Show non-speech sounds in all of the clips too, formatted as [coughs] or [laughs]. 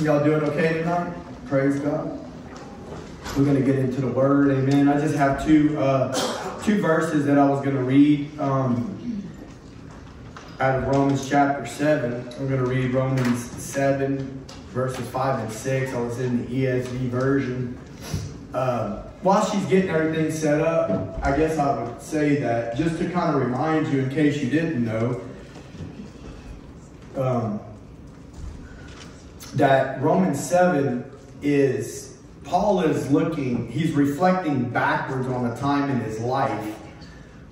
Y'all doing okay tonight? Praise God. We're going to get into the Word. Amen. I just have two uh, two verses that I was going to read um, out of Romans chapter seven. I'm going to read Romans seven verses five and six. I was in the ESV version. Uh, while she's getting everything set up, I guess I would say that just to kind of remind you, in case you didn't know. Um, that Romans 7 is, Paul is looking, he's reflecting backwards on a time in his life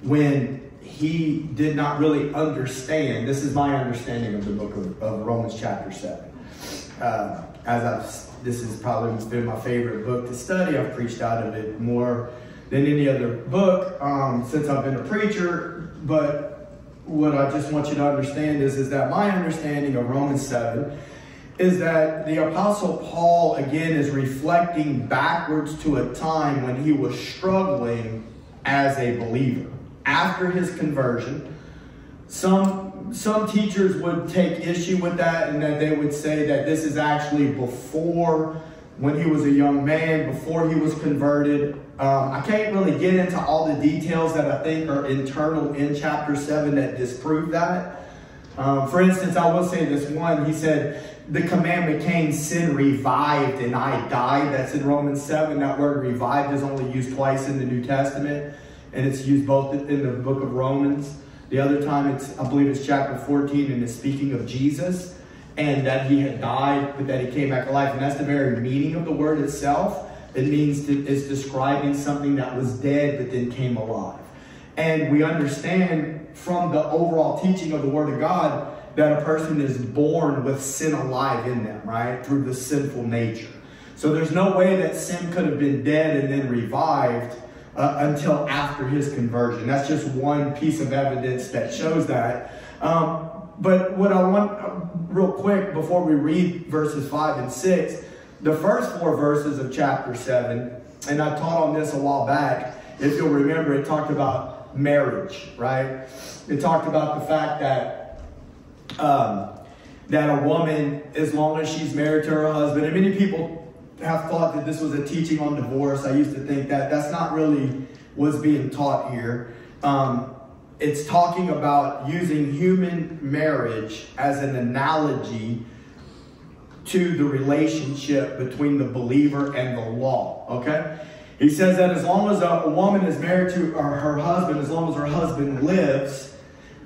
when he did not really understand. This is my understanding of the book of, of Romans chapter 7. Uh, as I've, this has probably been my favorite book to study. I've preached out of it more than any other book um, since I've been a preacher. But what I just want you to understand is, is that my understanding of Romans 7 is that the Apostle Paul, again, is reflecting backwards to a time when he was struggling as a believer. After his conversion, some, some teachers would take issue with that and that they would say that this is actually before when he was a young man, before he was converted. Um, I can't really get into all the details that I think are internal in chapter 7 that disprove that. Um, for instance, I will say this one. He said, the commandment came, sin revived and I died. That's in Romans 7. That word revived is only used twice in the New Testament, and it's used both in the book of Romans. The other time, it's I believe it's chapter 14, and it's speaking of Jesus and that he had died, but that he came back to life. And that's the very meaning of the word itself. It means to, it's describing something that was dead but then came alive. And we understand from the overall teaching of the Word of God that a person is born with sin alive in them, right? Through the sinful nature. So there's no way that sin could have been dead and then revived uh, until after his conversion. That's just one piece of evidence that shows that. Um, but what I want, uh, real quick, before we read verses 5 and 6, the first four verses of chapter 7, and I taught on this a while back. If you'll remember, it talked about marriage, right? It talked about the fact that um, that a woman, as long as she's married to her husband, and many people have thought that this was a teaching on divorce. I used to think that that's not really what's being taught here. Um, it's talking about using human marriage as an analogy to the relationship between the believer and the law. Okay? He says that as long as a, woman is married to her husband, as long as her husband lives,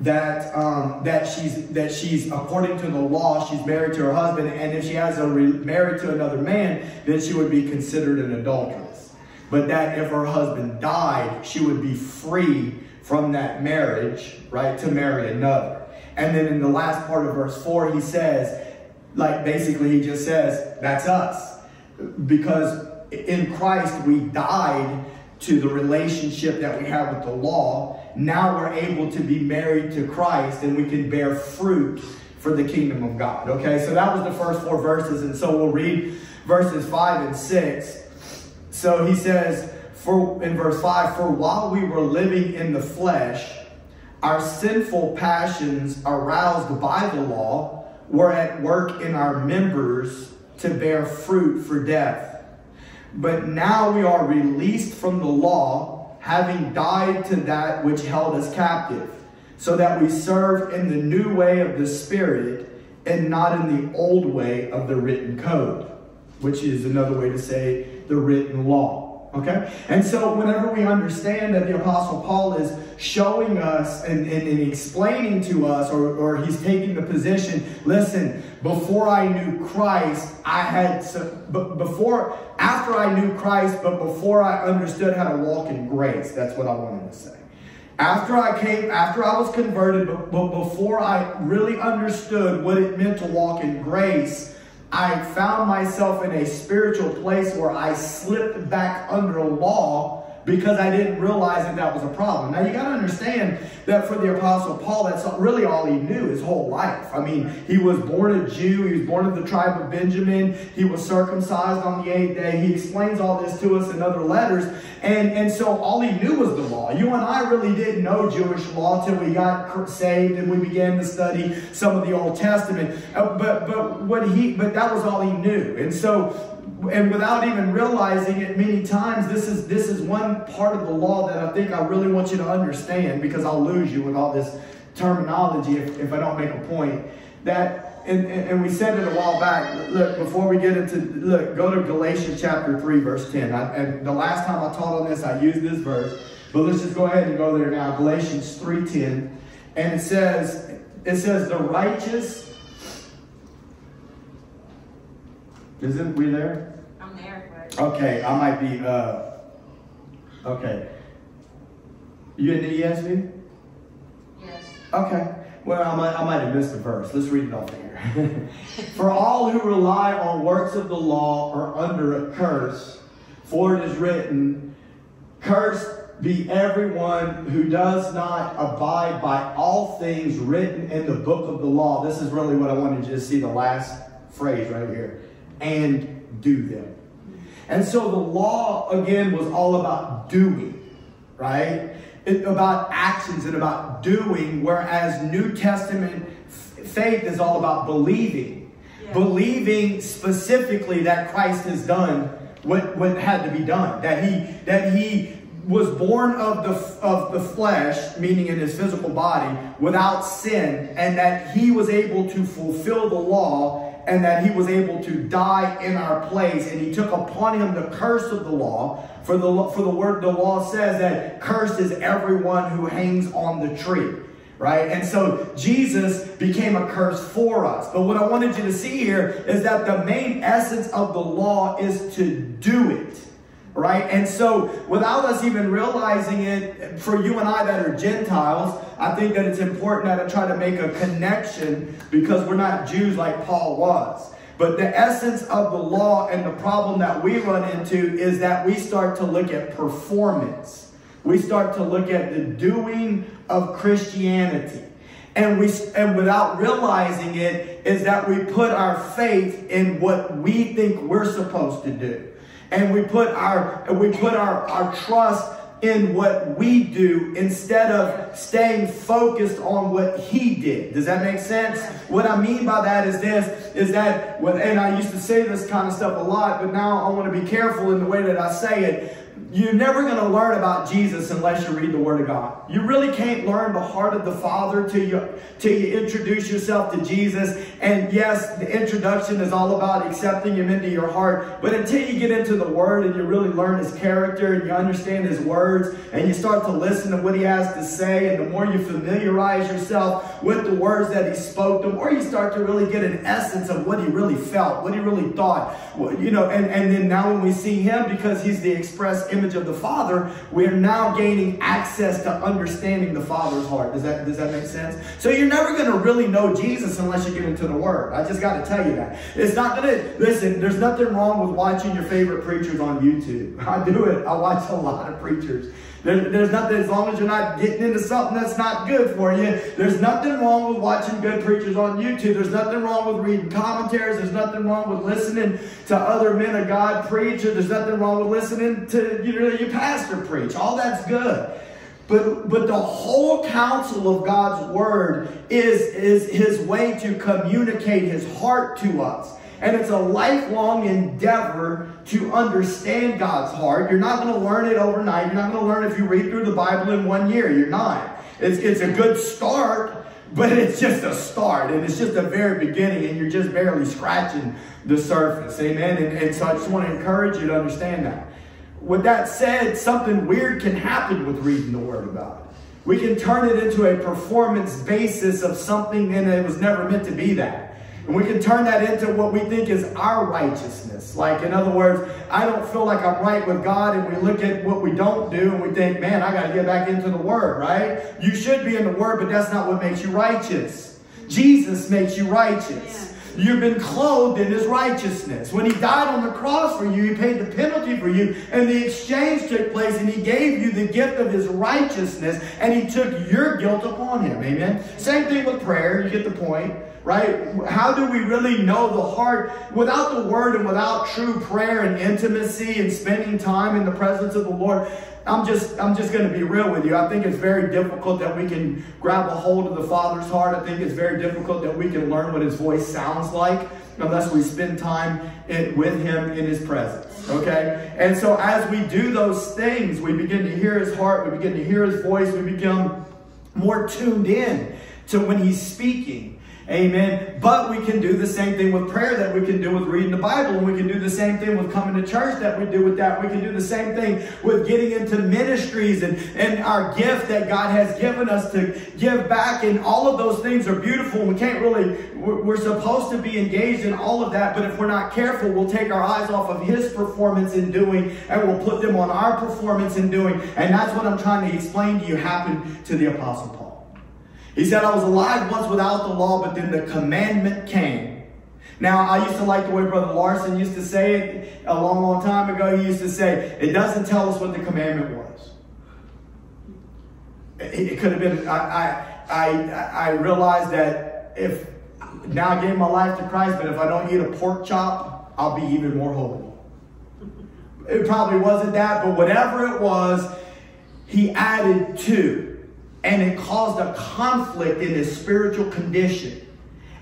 that um, that she's that she's according to the law she's married to her husband, and if she has a re- married to another man, then she would be considered an adulteress. But that if her husband died, she would be free from that marriage, right, to marry another. And then in the last part of verse four, he says, like basically he just says, that's us, because in Christ we died to the relationship that we have with the law. Now we're able to be married to Christ and we can bear fruit for the kingdom of God. Okay, so that was the first four verses. And so we'll read verses 5 and 6. So he says, for in verse 5, for while we were living in the flesh, our sinful passions aroused by the law were at work in our members to bear fruit for death. But now we are released from the law, having died to that which held us captive, so that we serve in the new way of the Spirit and not in the old way of the written code, which is another way to say the written law. Okay? And so whenever we understand that the Apostle Paul is showing us and, and, and, explaining to us, or, or he's taking the position, listen, before I knew Christ, I had, before, after I knew Christ, but before I understood how to walk in grace, that's what I wanted to say. After I came, after I was converted, but, but before I really understood what it meant to walk in grace, I found myself in a spiritual place where I slipped back under law because I didn't realize that that was a problem. Now you got to understand that for the Apostle Paul, that's really all he knew his whole life. I mean, he was born a Jew, he was born of the tribe of Benjamin, he was circumcised on the eighth day. He explains all this to us in other letters. And, and so all he knew was the law. You and I really didn't know Jewish law till we got saved and we began to study some of the Old Testament. Uh, but but what he but that was all he knew. And so and without even realizing it many times this is this is one part of the law that i think i really want you to understand because i'll lose you with all this terminology if, if i don't make a point. That and, and we said it a while back. Look before we get into look go to galatians chapter 3 verse 10 I, and the last time i taught on this i used this verse but let's just go ahead and go there now. Galatians 3.10 and it says it says the righteous Isn't we there? I'm there, but. Okay, I might be. Uh, okay. You in the ESV? Yes. Okay. Well, I might, I might have missed a verse. Let's read it off here. [laughs] for all who rely on works of the law are under a curse, for it is written, Cursed be everyone who does not abide by all things written in the book of the law. This is really what I wanted you to see the last phrase right here and do them. And so the law, again, was all about doing, right? It, about actions and about doing, whereas New Testament faith is all about believing. Yeah. Believing specifically that Christ has done what, what had to be done. That he, that he was born of the, of the flesh, meaning in his physical body, without sin, and that he was able to fulfill the law and that he was able to die in our place. And he took upon him the curse of the law. For the for the word the law says that cursed is everyone who hangs on the tree right? And so jesus became a curse for us. But what i wanted you to see here is that the main essence of the law is to do it right? And so, without us even realizing it, for you and I that are Gentiles, I think that it's important that I try to make a connection because we're not Jews like Paul was. But the essence of the law and the problem that we run into is that we start to look at performance. We start to look at the doing of Christianity. And we and without realizing it is that we put our faith in what we think we're supposed to do and we put our we put our, our trust in what we do instead of staying focused on what he did. Does that make sense? What I mean by that is this, is that, and I used to say this kind of stuff a lot, but now I want to be careful in the way that I say it you're never going to learn about Jesus unless you read the Word of God. You really can't learn the heart of the Father till you, till you introduce yourself to Jesus. And yes, the introduction is all about accepting Him into your heart. But until you get into the Word and you really learn His character and you understand His words and you start to listen to what He has to say, and the more you familiarize yourself with the words that He spoke, the more you start to really get an essence of what He really felt, what He really thought. You know, and, and then now when we see Him, because He's the express image of the Father, we are now gaining access to understanding the Father's heart. Does that, does that make sense? So you're never going to really know Jesus unless you get into the Word. I just got to tell you that. It's not going to, listen, there's nothing wrong with watching your favorite preachers on YouTube. [laughs] I do it. I watch a lot of preachers. There, there's nothing, as long as you're not getting into something that's not good for you, there's nothing wrong with watching good preachers on YouTube. There's nothing wrong with reading commentaries. There's nothing wrong with listening to other men of God preach. Or there's nothing wrong with listening to you know, your pastor preach. All that's good. But, but the whole counsel of God's word is, is his way to communicate his heart to us. And it's a lifelong endeavor to understand God's heart. You're not going to learn it overnight. You're not going to learn if you read through the Bible in one year. You're not. It's, it's a good start, but it's just a start. And it's just a very beginning, and you're just barely scratching the surface. Amen? And, and so I just want to encourage you to understand that. With that said, something weird can happen with reading the Word of God. We can turn it into a performance basis of something, and it was never meant to be that. And we can turn that into what we think is our righteousness. Like, in other words, I don't feel like I'm right with God, and we look at what we don't do, and we think, man, I got to get back into the Word, right? You should be in the Word, but that's not what makes you righteous. Jesus makes you righteous. You've been clothed in his righteousness. When he died on the cross for you, he paid the penalty for you, and the exchange took place, and he gave you the gift of his righteousness, and he took your guilt upon him. Amen. Same thing with prayer. You get the point right? How do we really know the heart without the word and without true prayer and intimacy and spending time in the presence of the Lord? I'm just I'm just going to be real with you. I think it's very difficult that we can grab a hold of the Father's heart. I think it's very difficult that we can learn what his voice sounds like unless we spend time in, with him in his presence. Okay? And so as we do those things, we begin to hear his heart, we begin to hear his voice, we become more tuned in to when he's speaking. Amen. But we can do the same thing with prayer that we can do with reading the Bible. And we can do the same thing with coming to church that we do with that. We can do the same thing with getting into ministries and, and our gift that God has given us to give back. And all of those things are beautiful. And We can't really, we're supposed to be engaged in all of that. But if we're not careful, we'll take our eyes off of His performance in doing and we'll put them on our performance in doing. And that's what I'm trying to explain to you happened to the Apostle Paul. He said, I was alive once without the law, but then the commandment came. Now, I used to like the way Brother Larson used to say it a long, long time ago. He used to say, it doesn't tell us what the commandment was. It, it could have been, I, I, I, I realized that if, now I gave my life to Christ, but if I don't eat a pork chop, I'll be even more holy. It probably wasn't that, but whatever it was, he added to and it caused a conflict in his spiritual condition.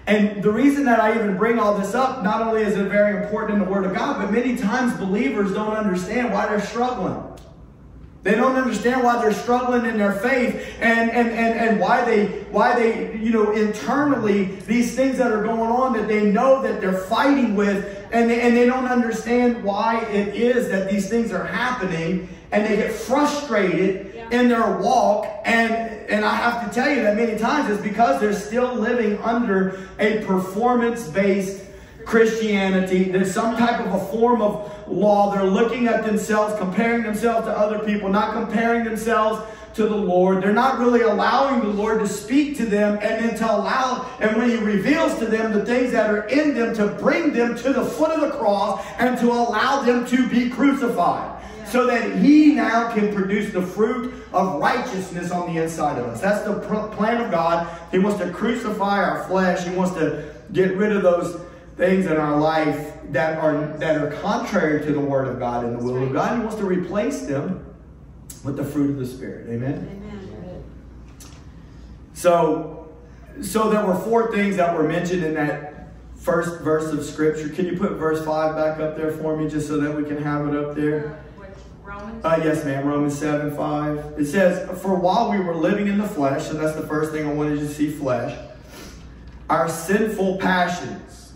And the reason that I even bring all this up, not only is it very important in the Word of God, but many times believers don't understand why they're struggling. They don't understand why they're struggling in their faith and, and, and, and why they why they, you know, internally, these things that are going on that they know that they're fighting with, and they, and they don't understand why it is that these things are happening, and they get frustrated in their walk. And, and I have to tell you that many times is because they're still living under a performance based Christianity. There's some type of a form of law. They're looking at themselves, comparing themselves to other people, not comparing themselves to the Lord. They're not really allowing the Lord to speak to them and then to allow, and when He reveals to them the things that are in them, to bring them to the foot of the cross and to allow them to be crucified so that he now can produce the fruit of righteousness on the inside of us. That's the plan of God. He wants to crucify our flesh. He wants to get rid of those things in our life that are that are contrary to the word of God and the will of God. He wants to replace them with the fruit of the Spirit. Amen. Amen. So, so there were four things that were mentioned in that first verse of Scripture. Can you put verse five back up there for me, just so that we can have it up there? Romans? Uh, yes, ma'am. Romans 7 5. It says, For while we were living in the flesh, and that's the first thing I wanted you to see flesh, our sinful passions,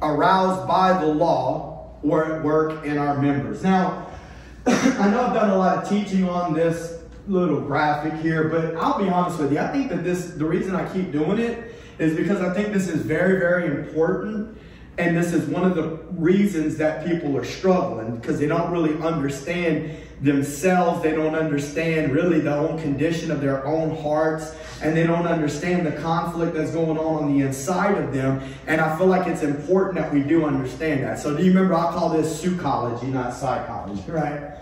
aroused by the law, were at work in our members. Now, [laughs] I know I've done a lot of teaching on this little graphic here, but I'll be honest with you. I think that this, the reason I keep doing it is because I think this is very, very important and this is one of the reasons that people are struggling because they don't really understand themselves. They don't understand really the own condition of their own hearts. And they don't understand the conflict that's going on on the inside of them. And I feel like it's important that we do understand that. So do you remember I call this psychology, not psychology, right?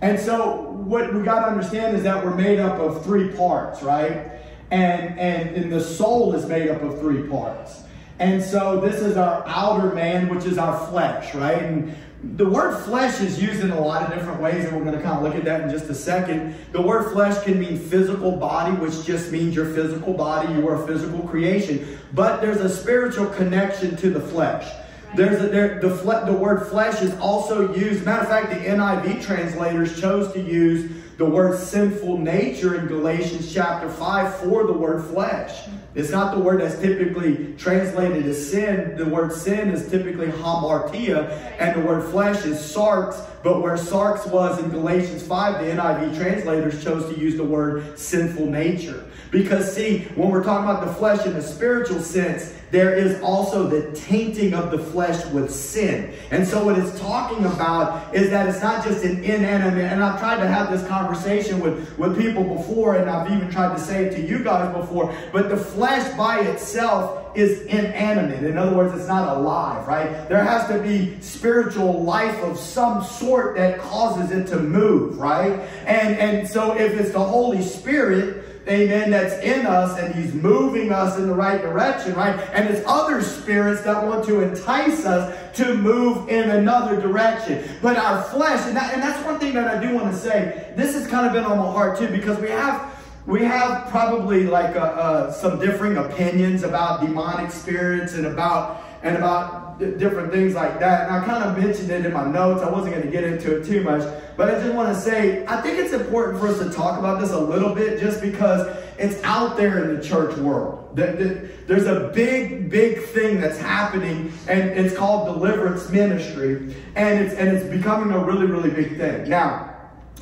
And so what we got to understand is that we're made up of three parts, right? And, and, and the soul is made up of three parts. And so this is our outer man, which is our flesh, right? And the word flesh is used in a lot of different ways, and we're going to kind of look at that in just a second. The word flesh can mean physical body, which just means your physical body, you are a physical creation. But there's a spiritual connection to the flesh. There's a, there, the, the word flesh is also used. Matter of fact, the NIV translators chose to use the word sinful nature in Galatians chapter 5 for the word flesh. Mm-hmm. It's not the word that's typically translated as sin. The word sin is typically hamartia, and the word flesh is sarx. But where sarx was in Galatians 5, the NIV translators chose to use the word sinful nature. Because, see, when we're talking about the flesh in a spiritual sense, there is also the tainting of the flesh with sin. And so what it's talking about is that it's not just an inanimate, and I've tried to have this conversation with, with people before, and I've even tried to say it to you guys before, but the flesh by itself is inanimate. In other words, it's not alive, right? There has to be spiritual life of some sort that causes it to move, right? And, and so if it's the Holy Spirit, amen, that's in us and he's moving us in the right direction, right? And it's other spirits that want to entice us to move in another direction. But our flesh, and, that, and that's one thing that I do want to say, this has kind of been on my heart too, because we have we have probably like uh, uh, some differing opinions about demonic spirits and about and about different things like that. And I kind of mentioned it in my notes. I wasn't going to get into it too much, but I just want to say I think it's important for us to talk about this a little bit, just because it's out there in the church world. That there's a big, big thing that's happening, and it's called deliverance ministry, and it's and it's becoming a really, really big thing. Now,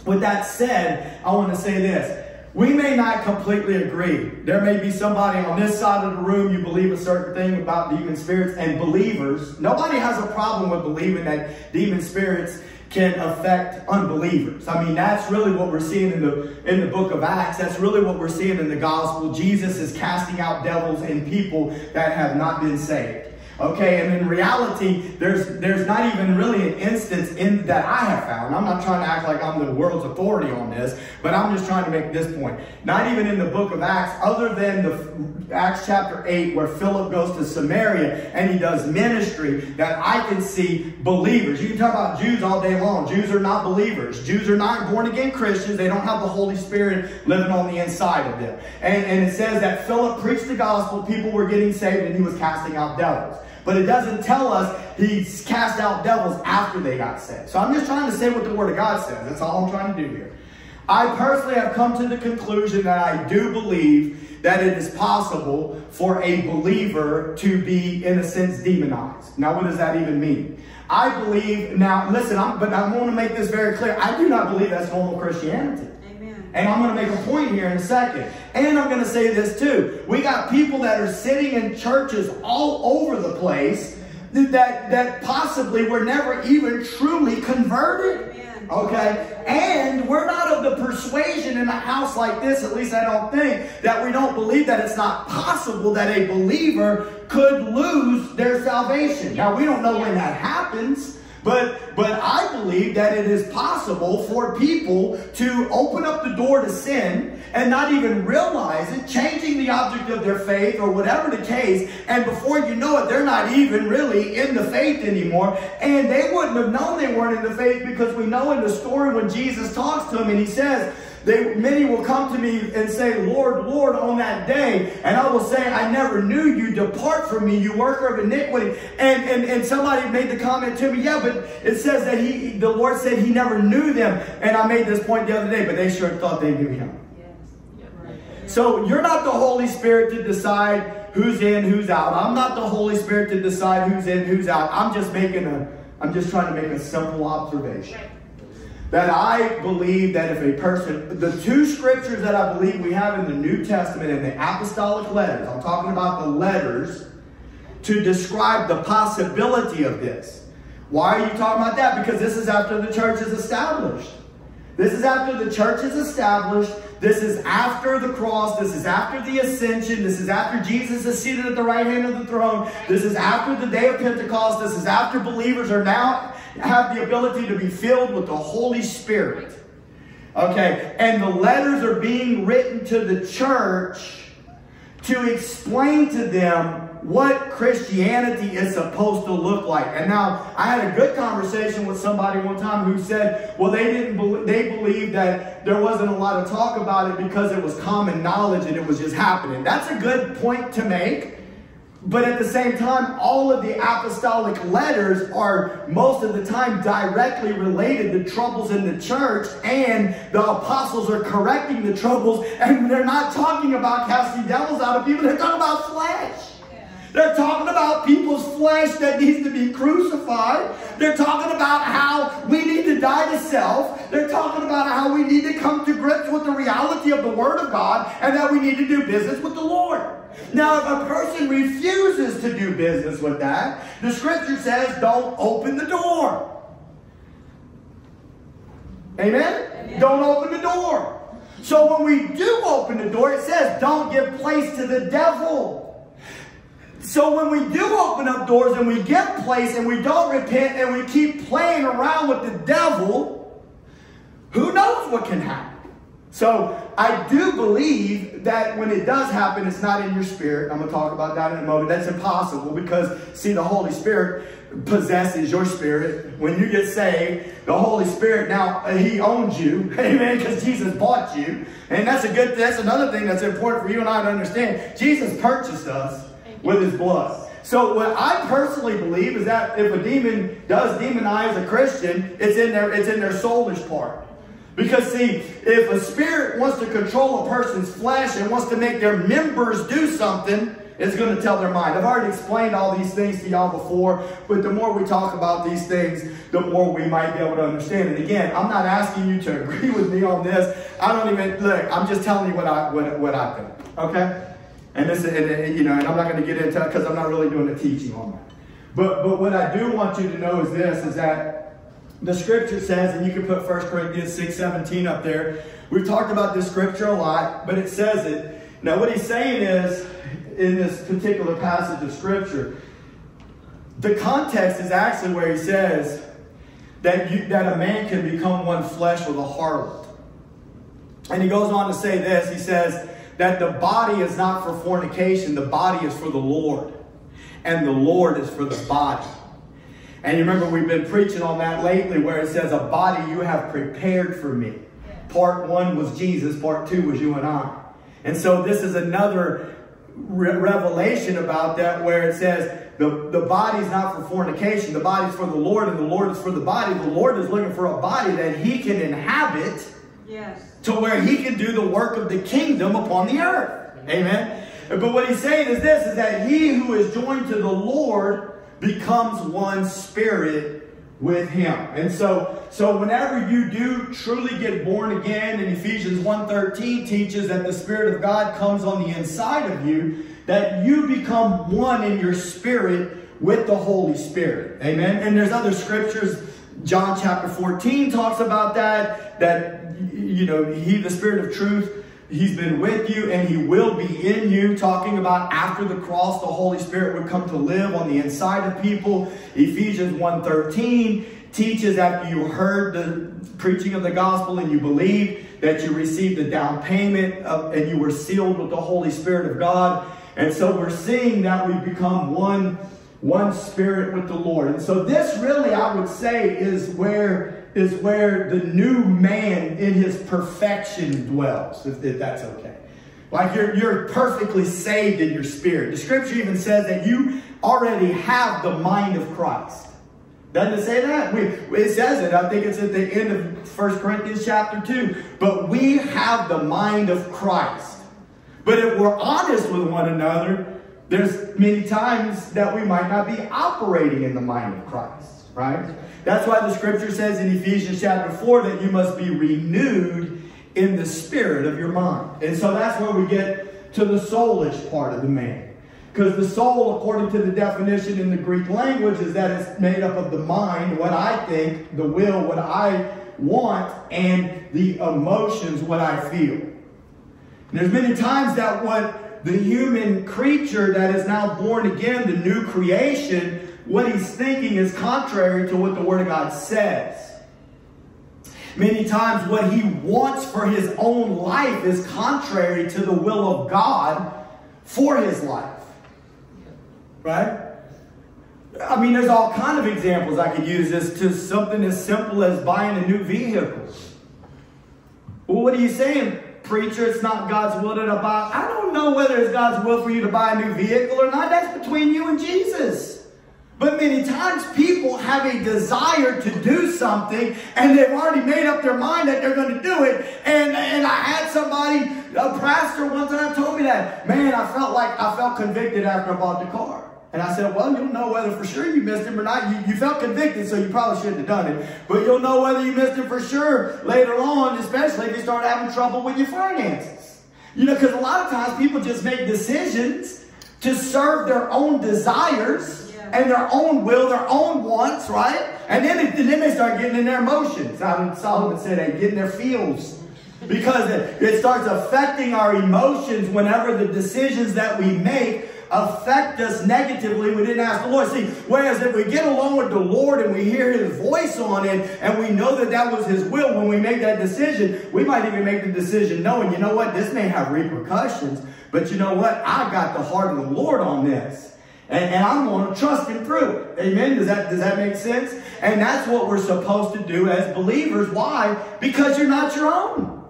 with that said, I want to say this. We may not completely agree. There may be somebody on this side of the room, you believe a certain thing about demon spirits and believers. Nobody has a problem with believing that demon spirits can affect unbelievers. I mean, that's really what we're seeing in the in the book of Acts. That's really what we're seeing in the gospel. Jesus is casting out devils in people that have not been saved. Okay, and in reality, there's there's not even really an instance in that I have found. I'm not trying to act like I'm the world's authority on this, but I'm just trying to make this point. Not even in the book of Acts, other than the Acts chapter 8, where Philip goes to Samaria and he does ministry, that I can see believers. You can talk about Jews all day long. Jews are not believers. Jews are not born again Christians. They don't have the Holy Spirit living on the inside of them. And, and it says that Philip preached the gospel, people were getting saved, and he was casting out devils. But it doesn't tell us he cast out devils after they got saved. So I'm just trying to say what the Word of God says. That's all I'm trying to do here. I personally have come to the conclusion that I do believe that it is possible for a believer to be, in a sense, demonized. Now, what does that even mean? I believe, now listen, I'm, but I want to make this very clear. I do not believe that's normal Christianity. And I'm going to make a point here in a second. And I'm going to say this too. We got people that are sitting in churches all over the place that, that possibly were never even truly converted. Okay? And we're not of the persuasion in a house like this, at least I don't think, that we don't believe that it's not possible that a believer could lose their salvation. Now, we don't know when that happens. But, but I believe that it is possible for people to open up the door to sin and not even realize it, changing the object of their faith or whatever the case, and before you know it, they're not even really in the faith anymore. And they wouldn't have known they weren't in the faith because we know in the story when Jesus talks to them and he says, they, many will come to me and say, Lord, Lord, on that day. And I will say, I never knew you. Depart from me, you worker of iniquity. And, and, and somebody made the comment to me, yeah, but it says that he, the Lord said he never knew them. And I made this point the other day, but they sure thought they knew him. So you're not the Holy Spirit to decide who's in, who's out. I'm not the Holy Spirit to decide who's in, who's out. I'm just making a, I'm just trying to make a simple observation that I believe that if a person, the two scriptures that I believe we have in the New Testament and the apostolic letters, I'm talking about the letters to describe the possibility of this. Why are you talking about that? Because this is after the church is established. This is after the church is established. This is after the cross. This is after the ascension. This is after Jesus is seated at the right hand of the throne. This is after the day of Pentecost. This is after believers are now have the ability to be filled with the Holy Spirit. Okay, and the letters are being written to the church to explain to them what Christianity is supposed to look like. And now, I had a good conversation with somebody one time who said, well, they didn't believe, they believed that there wasn't a lot of talk about it because it was common knowledge and it was just happening. That's a good point to make. But at the same time, all of the apostolic letters are most of the time directly related to troubles in the church, and the apostles are correcting the troubles, and they're not talking about casting devils out of people, they're talking about flesh. They're talking about people's flesh that needs to be crucified. They're talking about how we need to die to self. They're talking about how we need to come to grips with the reality of the Word of God and that we need to do business with the Lord. Now, if a person refuses to do business with that, the scripture says don't open the door. Amen? Amen? Don't open the door. So when we do open the door, it says don't give place to the devil. So when we do open up doors and we get placed and we don't repent and we keep playing around with the devil, who knows what can happen? So I do believe that when it does happen, it's not in your spirit. I'm going to talk about that in a moment. That's impossible because, see, the Holy Spirit possesses your spirit. When you get saved, the Holy Spirit now, uh, He owns you. [laughs] Amen. Because Jesus bought you. And that's a good, that's another thing that's important for you and I to understand. Jesus purchased us with His blood. So what I personally believe is that if a demon does demonize a Christian, it's in their, it's in their soulish part. Because, see, if a spirit wants to control a person's flesh and wants to make their members do something, it's going to tell their mind. I've already explained all these things to y'all before, but the more we talk about these things, the more we might be able to understand. And again, I'm not asking you to [laughs] agree with me on this. I don't even look. I'm just telling you what I what, what I think. Okay, and this and, and you know, and I'm not going to get into it because I'm not really doing the teaching on that. But but what I do want you to know is this: is that the scripture says, and you can put 1 Corinthians 6 17 up there. We've talked about this scripture a lot, but it says it. Now, what he's saying is, in this particular passage of scripture, the context is actually where he says that, you, that a man can become one flesh with a harlot. And he goes on to say this he says that the body is not for fornication, the body is for the Lord, and the Lord is for the body. And you remember we've been preaching on that lately where it says, A body you have prepared for me. Part one was Jesus, part two was you and I. And so this is another re revelation about that where it says, the, the body's not for fornication, the body's for the Lord, and the Lord is for the body. The Lord is looking for a body that he can inhabit yes. to where he can do the work of the kingdom upon the earth. Amen. But what he's saying is this, is that he who is joined to the Lord becomes one spirit with him. And so, so whenever you do truly get born again, and Ephesians 1.13 teaches that the Spirit of God comes on the inside of you, that you become one in your spirit with the Holy Spirit. Amen. And there's other scriptures. John chapter 14 talks about that, that, you know, he, the Spirit of truth, He's been with you and he will be in you. Talking about after the cross, the Holy Spirit would come to live on the inside of people. Ephesians 1.13 teaches after you heard the preaching of the gospel and you believed that you received the down payment of, and you were sealed with the Holy Spirit of God. And so we're seeing that we've become one, one spirit with the Lord. And so this really, I would say, is where is where the new man in his perfection dwells, if, if that's okay. Like you're, you're perfectly saved in your spirit. The scripture even says that you already have the mind of Christ. Doesn't it say that? We, it says it. I think it's at the end of 1 Corinthians chapter 2. But we have the mind of Christ. But if we're honest with one another, there's many times that we might not be operating in the mind of Christ, right? That's why the scripture says in Ephesians chapter 4 that you must be renewed in the spirit of your mind. And so that's where we get to the soulish part of the man. Because the soul, according to the definition in the Greek language, is that it's made up of the mind, what I think, the will, what I want, and the emotions, what I feel. And there's many times that what the human creature that is now born again, the new creation, what he's thinking is contrary to what the Word of God says. Many times, what he wants for his own life is contrary to the will of God for his life. Right? I mean, there's all kind of examples I could use as to something as simple as buying a new vehicle. Well, what are you saying, preacher? It's not God's will to buy. I don't know whether it's God's will for you to buy a new vehicle or not. That's between you and Jesus. But many times people have a desire to do something and they've already made up their mind that they're going to do it. And, and I had somebody, a pastor one time told me that, man, I felt like I felt convicted after I bought the car. And I said, well, you'll know whether for sure you missed him or not. You, you felt convicted, so you probably shouldn't have done it. But you'll know whether you missed him for sure later on, especially if you start having trouble with your finances. You know, because a lot of times people just make decisions to serve their own desires and their own will, their own wants, right? And then, it, then they start getting in their emotions. Solomon said they get in their feels. Because it, it starts affecting our emotions whenever the decisions that we make affect us negatively, we didn't ask the Lord. See, whereas if we get along with the Lord and we hear His voice on it and we know that that was His will when we make that decision, we might even make the decision knowing, you know what, this may have repercussions, but you know what, I got the heart of the Lord on this. And, and, I'm going to trust him through it. Amen. Does that, does that make sense? And that's what we're supposed to do as believers. Why? Because you're not your own.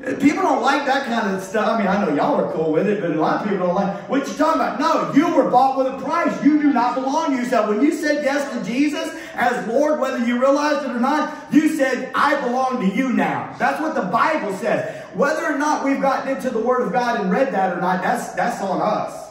People don't like that kind of stuff. I mean, I know y'all are cool with it, but a lot of people don't like what you talking about. No, you were bought with a price. You do not belong to yourself. When you said yes to Jesus as Lord, whether you realized it or not, you said, I belong to you now. That's what the Bible says. Whether or not we've gotten into the Word of God and read that or not, that's that's on us.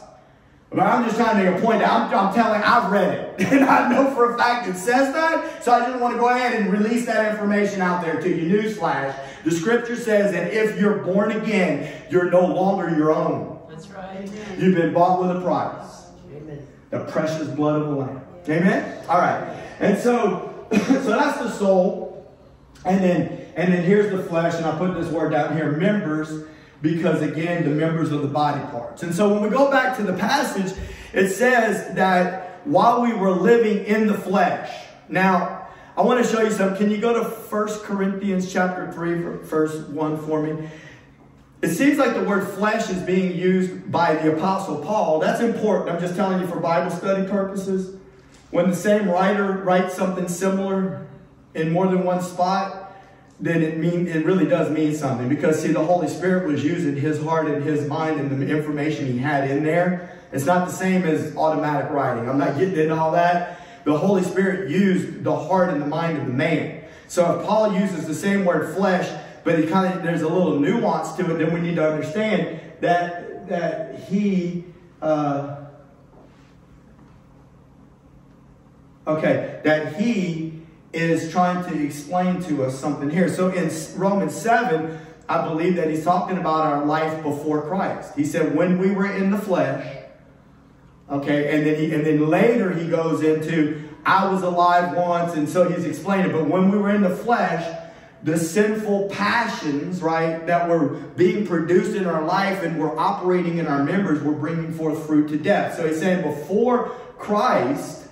But I'm just trying to make a point. I'm, I'm telling, I've read it. [laughs] And I know for a fact it says that. So I just want to go ahead and release that information out there to you. Newsflash. The scripture says that if you're born again, you're no longer your own. That's right. You've been bought with a price. Amen. The precious blood of the Lamb. Amen? All right. And so, [coughs] so that's the soul. And then, and then here's the flesh. And I put this word down here, members because again, the members of the body parts. And so when we go back to the passage, it says that while we were living in the flesh. Now, I want to show you something. Can you go to 1 Corinthians chapter 3, verse 1 for me? It seems like the word flesh is being used by the Apostle Paul. That's important. I'm just telling you for Bible study purposes. When the same writer writes something similar in more than one spot, then it mean it really does mean something because see the Holy Spirit was using his heart and his mind and the information he had in there. It's not the same as automatic writing. I'm not getting into all that. The Holy Spirit used the heart and the mind of the man. So if Paul uses the same word flesh, but he kind of there's a little nuance to it, then we need to understand that that he uh, okay that he is trying to explain to us something here. So in Romans 7, I believe that he's talking about our life before Christ. He said, when we were in the flesh, okay, and then he, and then later he goes into, I was alive once, and so he's explaining, but when we were in the flesh, the sinful passions, right, that were being produced in our life and were operating in our members were bringing forth fruit to death. So he's saying before Christ,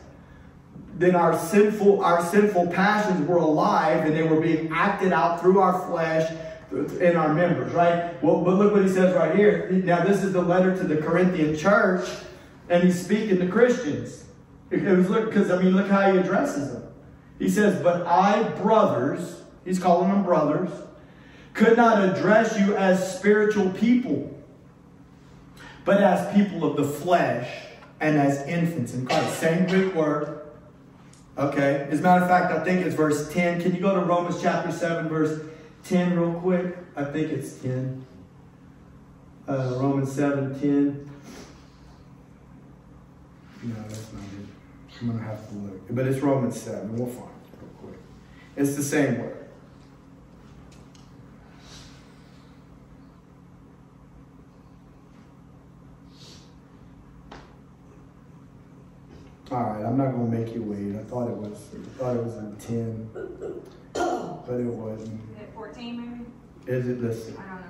then our sinful, our sinful passions were alive and they were being acted out through our flesh in our members, right? Well, but look what he says right here. Now, this is the letter to the Corinthian church, and he's speaking to Christians. Because look, because I mean, look how he addresses them. He says, But I, brothers, he's calling them brothers, could not address you as spiritual people, but as people of the flesh and as infants in Christ. Same Greek word, Okay. As a matter of fact, I think it's verse 10. Can you go to Romans chapter 7, verse 10 real quick? I think it's 10. Uh, Romans 7, 10. No, that's not it. I'm going to have to look. But it's Romans 7. We'll find it real quick. It's the same word. All right, I'm not gonna make you wait. I thought it was, I thought it was in ten, but it wasn't. Is it 14 maybe? Is it this? I don't know.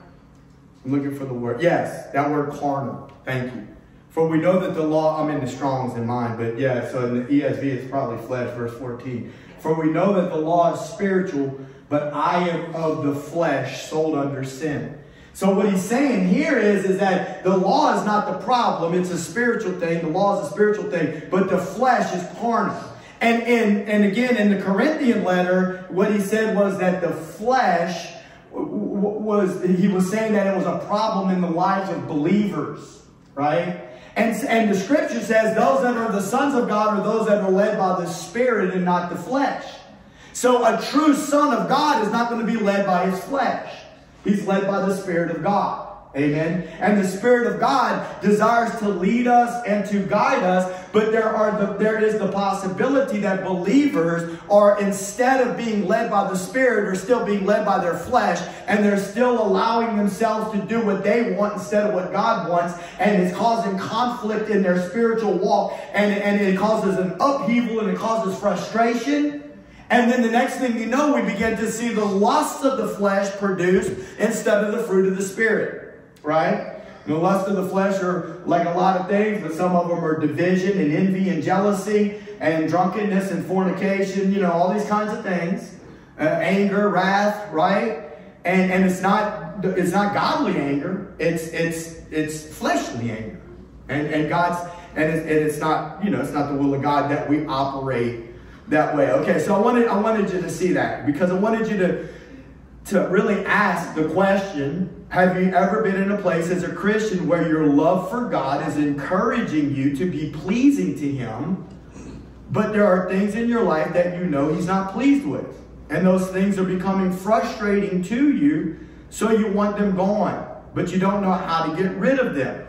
I'm looking for the word. Yes, that word carnal. Thank you. For we know that the law, I'm in the Strong's in mind, but yeah, so in the ESV it's probably flesh, verse 14. For we know that the law is spiritual, but I am of the flesh, sold under sin. So what he's saying here is, is that the law is not the problem. It's a spiritual thing. The law is a spiritual thing, but the flesh is carnal. And, and, and again, in the Corinthian letter, what he said was that the flesh was, he was saying that it was a problem in the lives of believers, right? And, and the scripture says those that are the sons of God are those that are led by the Spirit and not the flesh. So a true son of God is not going to be led by his flesh. He's led by the Spirit of God. Amen. And the Spirit of God desires to lead us and to guide us, but there are the, there is the possibility that believers are instead of being led by the Spirit are still being led by their flesh, and they're still allowing themselves to do what they want instead of what God wants, and it's causing conflict in their spiritual walk, and, and it causes an upheaval and it causes frustration. And then the next thing you know, we begin to see the lusts of the flesh produced instead of the fruit of the Spirit. Right? The lust of the flesh are like a lot of things, but some of them are division and envy and jealousy and drunkenness and fornication, you know, all these kinds of things. Uh, anger, wrath, right? And, and it's not it's not godly anger. It's it's it's fleshly anger. And and God's and, and it's not, you know, it's not the will of God that we operate that way. Okay, so I wanted I wanted you to see that because I wanted you to to really ask the question Have you ever been in a place as a Christian where your love for God is encouraging you to be pleasing to Him, but there are things in your life that you know He's not pleased with? And those things are becoming frustrating to you, so you want them gone, but you don't know how to get rid of them.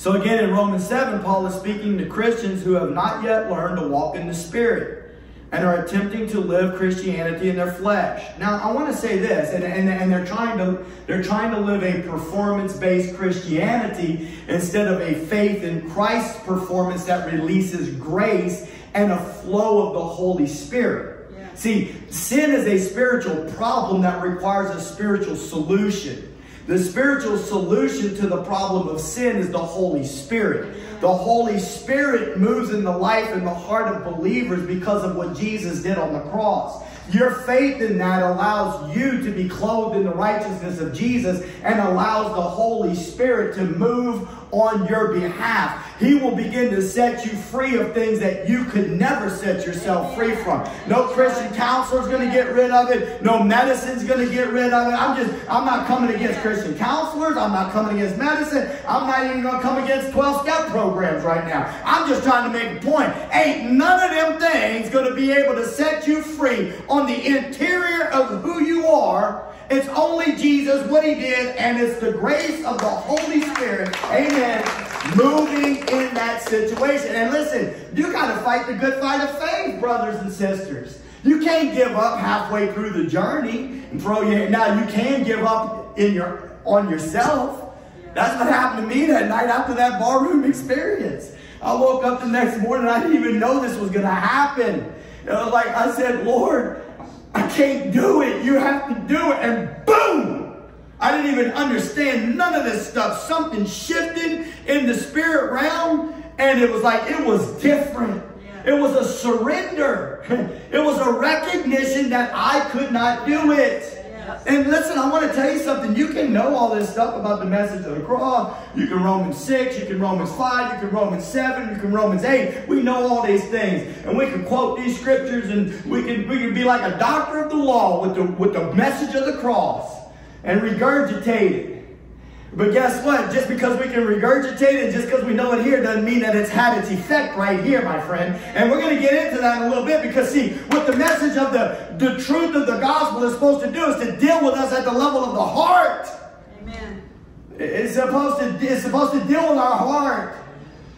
So again, in Romans 7, Paul is speaking to Christians who have not yet learned to walk in the Spirit and are attempting to live Christianity in their flesh. Now, I want to say this, and, and, and they're trying to they're trying to live a performance-based Christianity instead of a faith in Christ's performance that releases grace and a flow of the Holy Spirit. Yeah. See, sin is a spiritual problem that requires a spiritual solution. The spiritual solution to the problem of sin is the Holy Spirit. The Holy Spirit moves in the life and the heart of believers because of what Jesus did on the cross. Your faith in that allows you to be clothed in the righteousness of Jesus and allows the Holy Spirit to move on your behalf. He will begin to set you free of things that you could never set yourself free from. No Christian counselor is going to get rid of it. No medicine is going to get rid of it. I'm just, I'm not coming against Christian counselors. I'm not coming against medicine. I'm not even going to come against 12 step programs right now. I'm just trying to make a point. Ain't none of them things going to be able to set you free on the interior of who you are it's only Jesus, what he did, and it's the grace of the Holy Spirit, amen, moving in that situation. And listen, you got to fight the good fight of faith, brothers and sisters. You can't give up halfway through the journey and throw your now you can give up in your on yourself. That's what happened to me that night after that barroom experience. I woke up the next morning, I didn't even know this was gonna happen. It was like I said, Lord, I can't do it. You have to do it. And boom! I didn't even understand none of this stuff. Something shifted in the spirit realm, and it was like it was different. It was a surrender. [laughs] It was a recognition that I could not do it. And listen, I want to tell you something. You can know all this stuff about the message of the cross. You can Romans 6, you can Romans 5, you can Romans 7, you can Romans 8. We know all these things. And we can quote these scriptures and we can we can be like a doctor of the law with the with the message of the cross and regurgitate it. But guess what? Just because we can regurgitate it, just because we know it here, doesn't mean that it's had its effect right here, my friend. And we're going to get into that in a little bit because, see, what the message of the, the truth of the gospel is supposed to do is to deal with us at the level of the heart. Amen. It's supposed to, it's supposed to deal with our heart.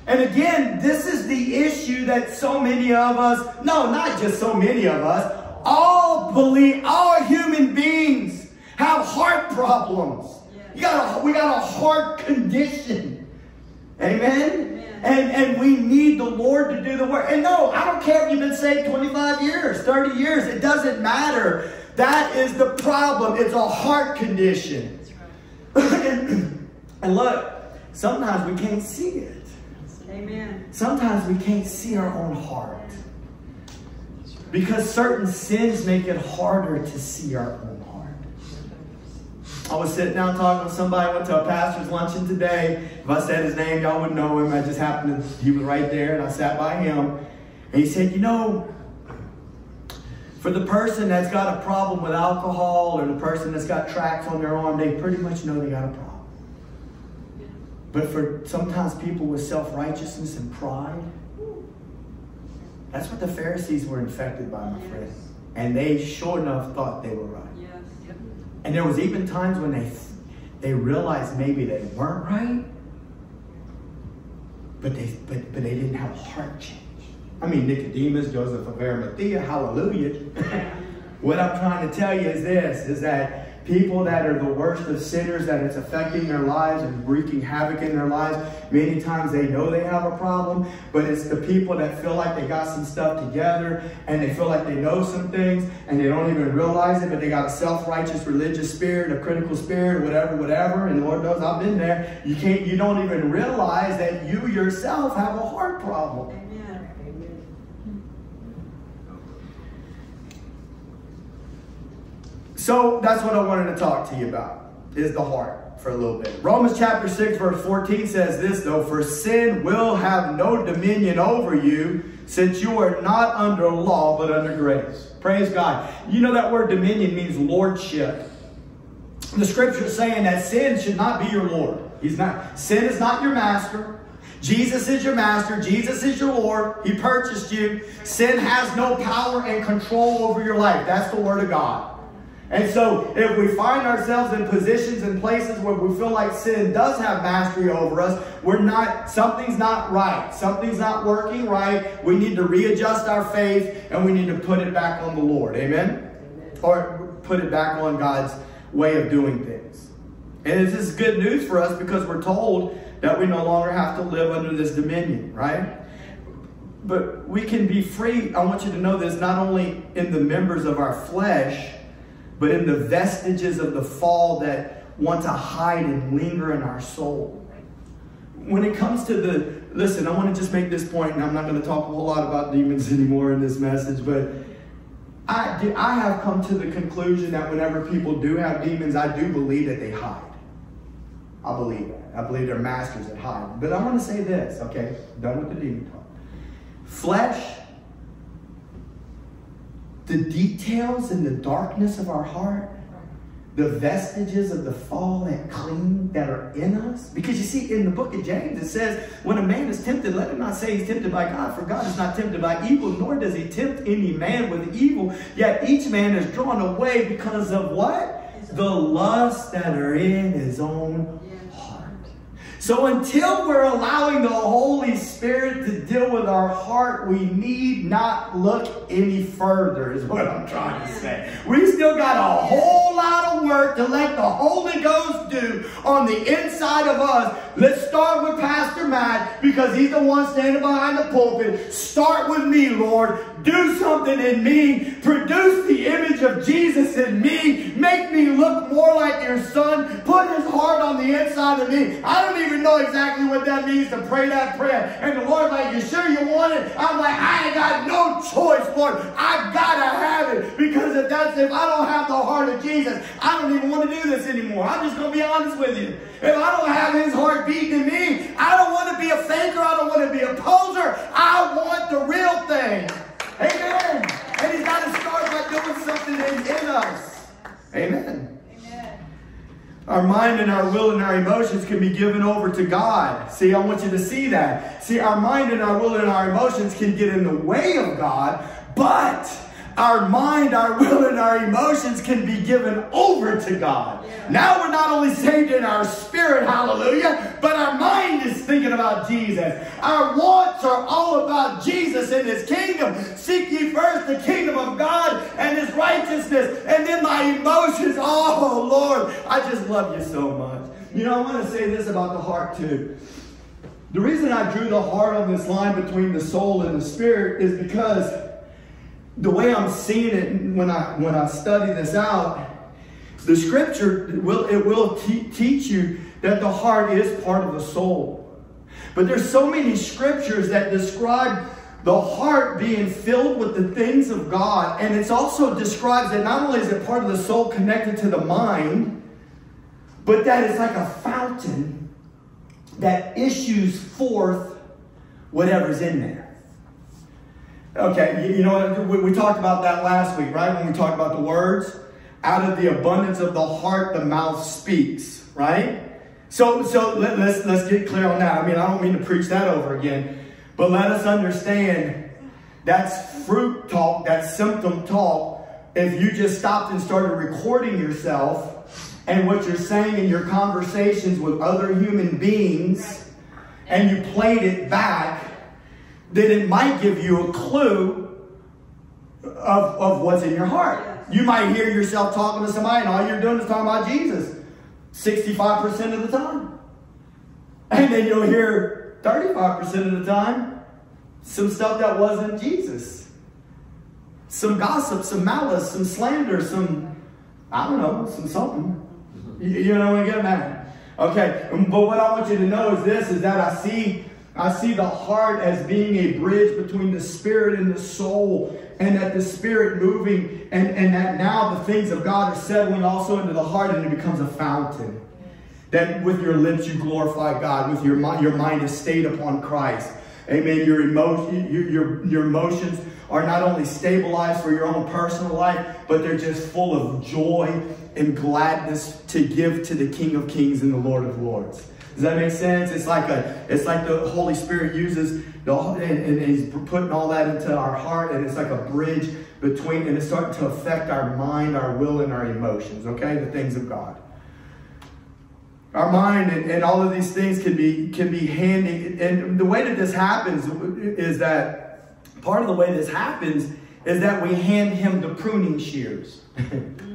And again, this is the issue that so many of us, no, not just so many of us, all believe, all human beings have heart problems. You got a, we got a heart condition. Amen? Amen? And, and we need the Lord to do the work. And no, I don't care if you've been saved 25 years, 30 years. It doesn't matter. That is the problem. It's a heart condition. and, [coughs] and look, sometimes we can't see it. Amen. Sometimes we can't see our own heart. Because certain sins make it harder to see our own I was sitting down talking with somebody. I went to a pastor's luncheon today. If I said his name, y'all wouldn't know him. I just happened to, he was right there, and I sat by him. And he said, You know, for the person that's got a problem with alcohol or the person that's got tracks on their arm, they pretty much know they got a problem. But for sometimes people with self righteousness and pride, that's what the Pharisees were infected by, my friend. And they sure enough thought they were right. And there was even times when they they realized maybe they weren't right, but they but, but they didn't have a heart change. I mean, Nicodemus, Joseph of Arimathea, hallelujah. [laughs] what I'm trying to tell you is this, is that people that are the worst of sinners, that it's affecting their lives and wreaking havoc in their lives. Many times they know they have a problem, but it's the people that feel like they got some stuff together and they feel like they know some things and they don't even realize it, but they got a self-righteous religious spirit, a critical spirit, whatever, whatever. And the Lord knows I've been there. You can't, you don't even realize that you yourself have a heart problem. So that's what I wanted to talk to you about, is the heart for a little bit. Romans chapter 6 verse 14 says this though, for sin will have no dominion over you since you are not under law but under grace. Praise God. You know that word dominion means lordship. The scripture is saying that sin should not be your Lord. He's not. Sin is not your master. Jesus is your master. Jesus is your Lord. He purchased you. Sin has no power and control over your life. That's the word of God. And so if we find ourselves in positions and places where we feel like sin does have mastery over us, we're not, something's not right. Something's not working right. We need to readjust our faith and we need to put it back on the Lord. Amen? Amen. Or put it back on God's way of doing things. And this is good news for us because we're told that we no longer have to live under this dominion, right? But we can be free. I want you to know this not only in the members of our flesh, but in the vestiges of the fall that want to hide and linger in our soul. When it comes to the, listen, I want to just make this point, and I'm not going to talk a whole lot about demons [laughs] anymore in this message, but I, I have come to the conclusion that whenever people do have demons, I do believe that they hide. I believe that. I believe they're masters that hide. But I want to say this, okay? Done with the demon talk. Flesh the details in the darkness of our heart, the vestiges of the fall that cling that are in us. Because you see, in the book of James, it says, when a man is tempted, let him not say he's tempted by God, for God is not tempted by evil, nor does he tempt any man with evil. Yet each man is drawn away because of what? The lusts that are in his own so until we're allowing the Holy Spirit to deal with our heart, we need not look any further, is what I'm trying to say. We still got a whole lot of work to let the Holy Ghost do on the inside of us. Let's start with Pastor Matt because he's the one standing behind the pulpit. Start with me, Lord. Do something in me. Produce the image of Jesus in me. Make me look more like your son. Put his heart on the inside of me. I don't even know exactly what that means to pray that prayer. And the Lord's like, you sure you want it? I'm like, I ain't got no choice, Lord. I've got to have it. Because if that's if I don't have the heart of Jesus, I don't even want to do this anymore. I'm just going to be honest with you. If I don't have his heart beating in me, I don't want to be a faker. I don't want to be a poser. I want the real thing. Amen. And he's got to start by doing something in, in us. Amen. Amen. Our mind and our will and our emotions can be given over to God. See, I want you to see that. See, our mind and our will and our emotions can get in the way of God, but our mind, our will, and our emotions can be given over to God. Now we're not only saved in our spirit, hallelujah, but our mind is thinking about Jesus. Our wants are all about Jesus and his kingdom. Seek ye first the kingdom of God and his righteousness. And then my emotions, oh Lord, I just love you so much. You know, I want to say this about the heart too. The reason I drew the heart on this line between the soul and the spirit is because the way I'm seeing it when I when I study this out, the scripture will it will te teach you that the heart is part of the soul. But there's so many scriptures that describe the heart being filled with the things of God, and it also describes that not only is it part of the soul connected to the mind, but that it's like a fountain that issues forth whatever's in there. Okay, you know, we, we talked about that last week, right? When we talked about the words. Out of the abundance of the heart, the mouth speaks, right? So, so let, let's, let's get clear on that. I mean, I don't mean to preach that over again, but let us understand that's fruit talk, that's symptom talk. If you just stopped and started recording yourself and what you're saying in your conversations with other human beings and you played it back, then it might give you a clue of, of what's in your heart. You might hear yourself talking to somebody, and all you're doing is talking about Jesus 65% of the time. And then you'll hear 35% of the time some stuff that wasn't Jesus. Some gossip, some malice, some slander, some, I don't know, some something. You, you know what I'm getting at? Okay, but what I want you to know is this, is that I see I see the heart as being a bridge between the spirit and the soul, and that the spirit moving, and, and that now the things of God are settling also into the heart, and it becomes a fountain. That with your lips you glorify God, with your, your mind is stayed upon Christ. Amen. Your, emotion, your, your, your emotions are not only stabilized for your own personal life, but they're just full of joy and gladness to give to the King of Kings and the Lord of Lords. Does that make sense? It's like a, it's like the Holy Spirit uses the, and, and He's putting all that into our heart, and it's like a bridge between, and it's starting to affect our mind, our will, and our emotions. Okay, the things of God. Our mind and, and all of these things can be can be handy, and the way that this happens is that part of the way this happens is that we hand Him the pruning shears. [laughs]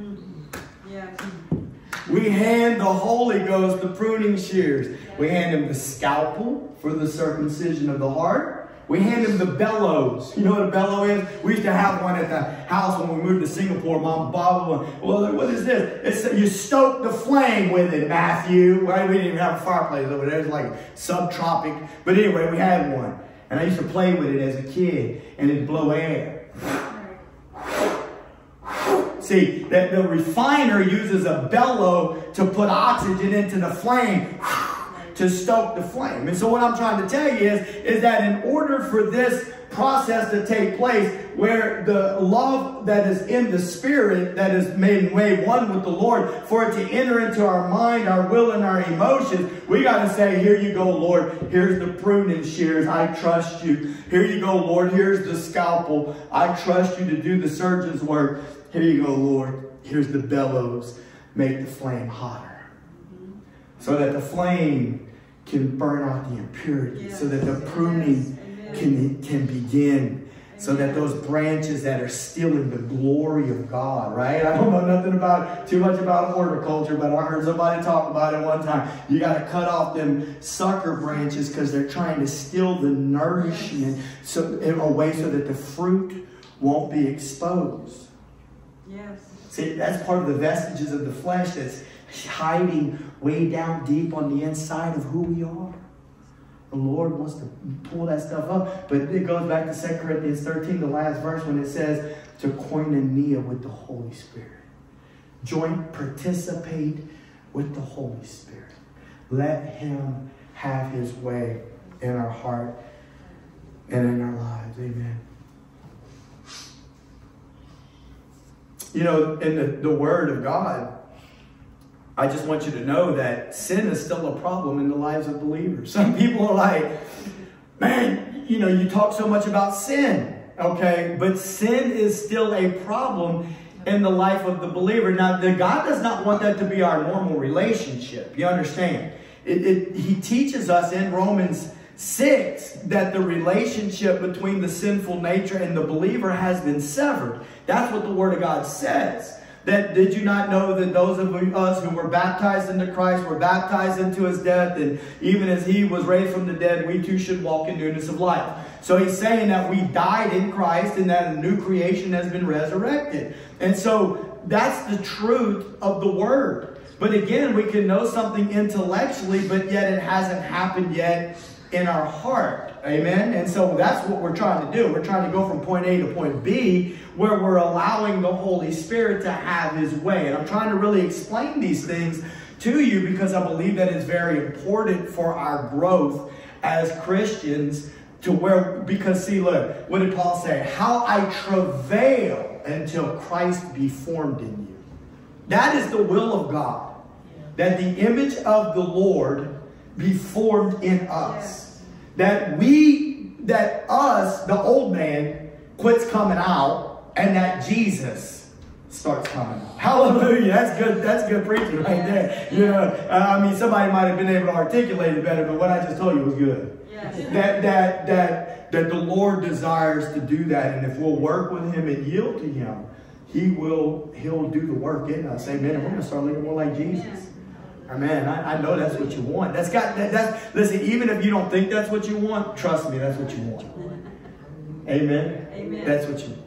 We hand the Holy Ghost the pruning shears. We hand him the scalpel for the circumcision of the heart. We hand him the bellows. You know what a bellow is? We used to have one at the house when we moved to Singapore. Mom bought one. Well, what is this? It's you stoke the flame with it, Matthew. Right? We didn't even have a fireplace over there. It's like subtropic. But anyway, we had one. And I used to play with it as a kid, and it'd blow air. See, that the refiner uses a bellow to put oxygen into the flame [sighs] to stoke the flame. And so what I'm trying to tell you is, is that in order for this process to take place where the love that is in the spirit that is made way one with the Lord for it to enter into our mind, our will, and our emotions, we got to say, here you go, Lord. Here's the pruning shears. I trust you. Here you go, Lord. Here's the scalpel. I trust you to do the surgeon's work. Here you go, Lord. Here's the bellows. Make the flame hotter. Mm-hmm. So that the flame can burn out the impurity. Yes. So that the pruning yes. can, can begin so that those branches that are still in the glory of God, right? I don't know nothing about too much about horticulture, but I heard somebody talk about it one time. You got to cut off them sucker branches because they're trying to steal the nourishment so away so that the fruit won't be exposed. Yes. See, that's part of the vestiges of the flesh that's hiding way down deep on the inside of who we are. The Lord wants to pull that stuff up. But it goes back to 2 Corinthians 13, the last verse, when it says to koinonia with the Holy Spirit. Joint participate with the Holy Spirit. Let him have his way in our heart and in our lives. Amen. You know, in the, the Word of God, I just want you to know that sin is still a problem in the lives of believers. [laughs] Some people are like, man, you know, you talk so much about sin, okay? But sin is still a problem in the life of the believer. Now, the, God does not want that to be our normal relationship. You understand? It, it, he teaches us in Romans 6 that the relationship between the sinful nature and the believer has been severed. That's what the Word of God says. That did you not know that those of us who were baptized into Christ were baptized into his death, and even as he was raised from the dead, we too should walk in newness of life. So he's saying that we died in Christ and that a new creation has been resurrected. And so that's the truth of the word. But again, we can know something intellectually, but yet it hasn't happened yet in our heart. Amen. And so that's what we're trying to do. We're trying to go from point A to point B where we're allowing the Holy Spirit to have his way. And I'm trying to really explain these things to you because I believe that it's very important for our growth as Christians to where, because see, look, what did Paul say? How I travail until Christ be formed in you. That is the will of God. That the image of the Lord be formed in us. That we, that us, the old man, quits coming out and that Jesus starts coming out. Hallelujah. That's good. That's good preaching right there. Know, uh, I mean, somebody might have been able to articulate it better, but what I just told you was good. That, that, that, that the Lord desires to do that. And if we'll work with him and yield to him, He will, He'll do the work in us. Amen. And we're going to start looking more like Jesus. Amen. I, I know that's what you want. That's got that, that's listen, even if you don't think that's what you want, trust me, that's what you want. Amen. Amen. That's what you want.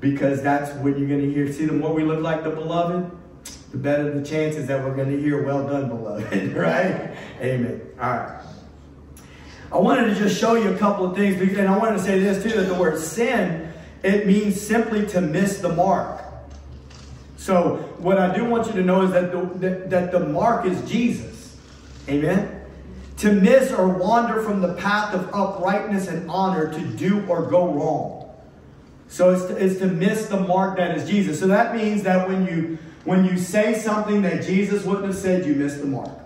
Because that's what you're going to hear. See, the more we look like the beloved, the better the chances that we're going to hear, well done, beloved. [laughs] right? Amen. All right. I wanted to just show you a couple of things, and I wanted to say this too, that the word sin, it means simply to miss the mark. So what I do want you to know is that the, that, that the mark is Jesus. Amen? To miss or wander from the path of uprightness and honor, to do or go wrong. So it's to, it's to miss the mark that is Jesus. So that means that when you when you say something that Jesus wouldn't have said, you missed the mark.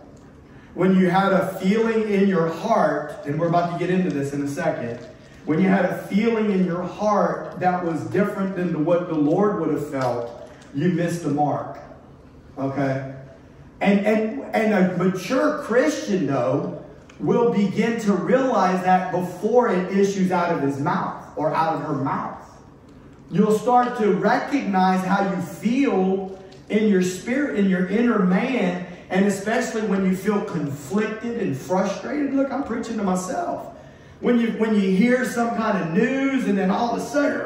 When you had a feeling in your heart, and we're about to get into this in a second, when you had a feeling in your heart that was different than what the Lord would have felt, you missed the mark. Okay? And, and, and a mature Christian, though, will begin to realize that before it issues out of his mouth or out of her mouth. You'll start to recognize how you feel in your spirit, in your inner man, and especially when you feel conflicted and frustrated. Look, I'm preaching to myself. When you when you hear some kind of news and then all of a sudden,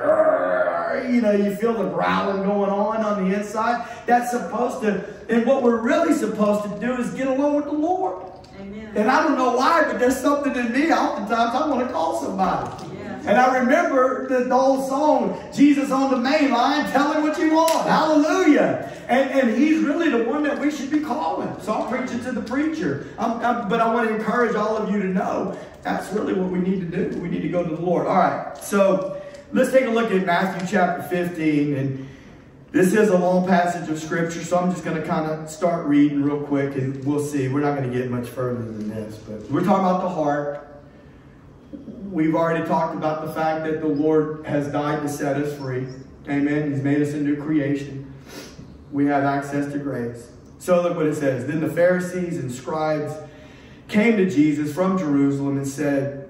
you know, you feel the growling going on on the inside. That's supposed to, and what we're really supposed to do is get along with the Lord. Amen. And I don't know why, but there's something in me. Oftentimes, I want to call somebody. And I remember the, the, old song, Jesus on the main line, tell him what you want. Hallelujah. And, and he's really the one that we should be calling. So I'm preaching to the preacher. I'm, I'm, but I want to encourage all of you to know that's really what we need to do. We need to go to the Lord. All right. So let's take a look at Matthew chapter 15. And this is a long passage of scripture. So I'm just going to kind of start reading real quick and we'll see. We're not going to get much further than this. But we're talking about the heart. We've already talked about the fact that the Lord has died to set us free. Amen. He's made us a new creation. We have access to grace. So look what it says. Then the Pharisees and scribes came to Jesus from Jerusalem and said,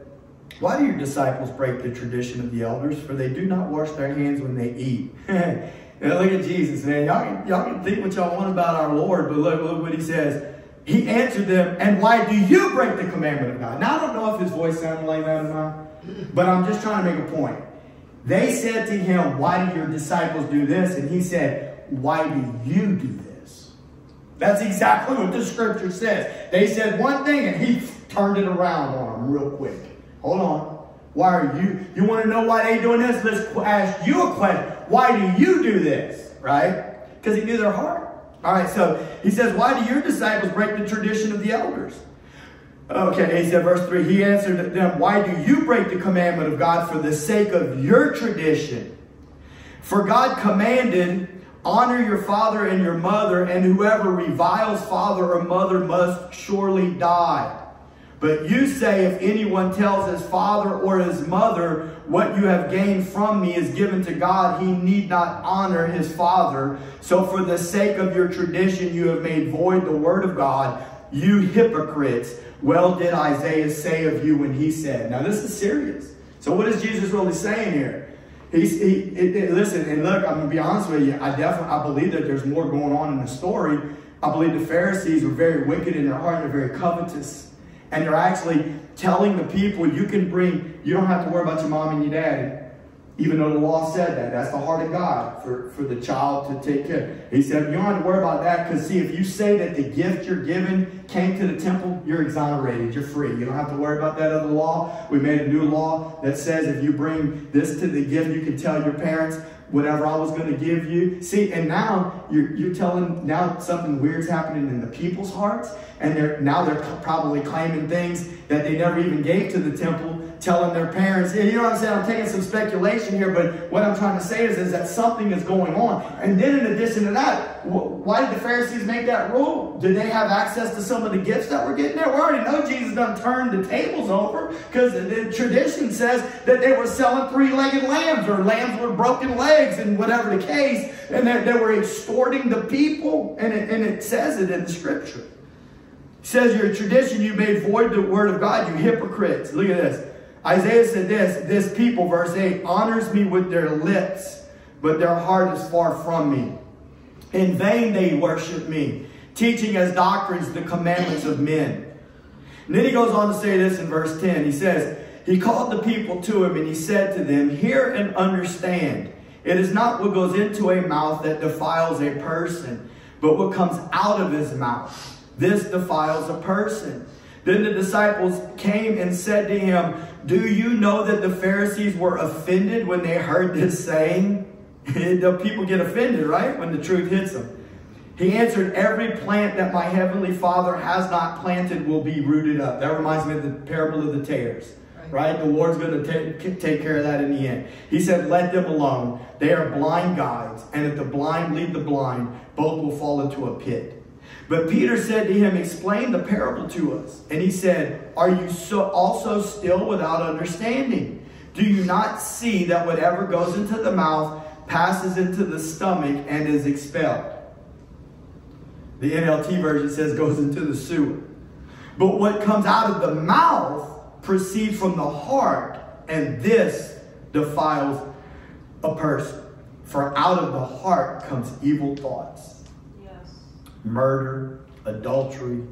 Why do your disciples break the tradition of the elders? For they do not wash their hands when they eat. [laughs] now look at Jesus, man. Y'all y'all can think what y'all want about our Lord, but look, look what he says. He answered them, and why do you break the commandment of God? Now, I don't know if his voice sounded like that or not, but I'm just trying to make a point. They said to him, why do your disciples do this? And he said, why do you do this? That's exactly what the scripture says. They said one thing, and he turned it around on them real quick. Hold on. Why are you, you want to know why they doing this? Let's ask you a question. Why do you do this? Right? Because he knew their heart. All right, so he says, Why do your disciples break the tradition of the elders? Okay, he said, verse 3, he answered them, Why do you break the commandment of God for the sake of your tradition? For God commanded, Honor your father and your mother, and whoever reviles father or mother must surely die. But you say, if anyone tells his father or his mother, what you have gained from me is given to God, he need not honor his father. So for the sake of your tradition, you have made void the word of God. You hypocrites. Well did Isaiah say of you when he said. Now this is serious. So what is Jesus really saying here? He's, he, it, it, listen, and look, I'm going to be honest with you. I definitely, I believe that there's more going on in the story. I believe the Pharisees were very wicked in their heart. They're very covetous and you're actually telling the people you can bring, you don't have to worry about your mom and your daddy. Even though the law said that. That's the heart of God for, for the child to take care. He said, you don't have to worry about that because see, if you say that the gift you're given came to the temple, you're exonerated. You're free. You don't have to worry about that other law. We made a new law that says if you bring this to the gift, you can tell your parents, whatever I was going to give you. See, and now you're, you're telling, now something weird's happening in the people's hearts, and they're now they're probably claiming things that they never even gave to the temple telling their parents, you know what I'm saying? I'm taking some speculation here, but what I'm trying to say is, is that something is going on. And then in addition to that, why did the Pharisees make that rule? Did they have access to some of the gifts that were getting there? We already know Jesus done turned the tables over because the tradition says that they were selling three-legged lambs or lambs with broken legs and whatever the case, and that they were extorting the people, and it, and it says it in the scripture. It says your tradition, you made void the word of God, you hypocrites. Look at this. Isaiah said this, this people, verse 8, honors me with their lips, but their heart is far from me. In vain they worship me, teaching as doctrines the commandments of men. And then he goes on to say this in verse 10. He says, He called the people to him and he said to them, Hear and understand. It is not what goes into a mouth that defiles a person, but what comes out of his mouth. This defiles a person. Then the disciples came and said to him, Do you know that the Pharisees were offended when they heard this saying? [laughs] the people get offended, right? When the truth hits them. He answered, Every plant that my heavenly Father has not planted will be rooted up. That reminds me of the parable of the tares, right? The Lord's going to take, take care of that in the end. He said, Let them alone. They are blind guides, and if the blind lead the blind, both will fall into a pit. But Peter said to him, Explain the parable to us. And he said, Are you so also still without understanding? Do you not see that whatever goes into the mouth passes into the stomach and is expelled? The NLT version says goes into the sewer. But what comes out of the mouth proceeds from the heart, and this defiles a person. For out of the heart comes evil thoughts. Murder, adultery,